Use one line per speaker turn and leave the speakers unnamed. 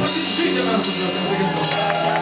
Поддержите нас уже, в конце концов.